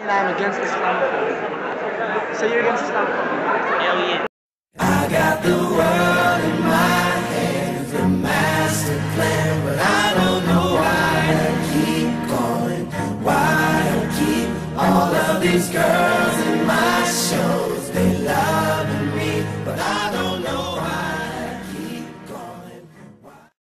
And I'm against Islamophobia. So you're against Islamophobia? Hell yeah. I got the world in my hands, the master plan, but I don't know why I keep calling, why I keep all of these girls.